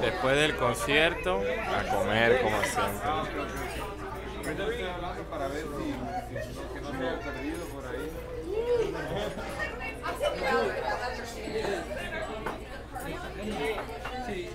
Después del concierto, a comer como siempre. Sí,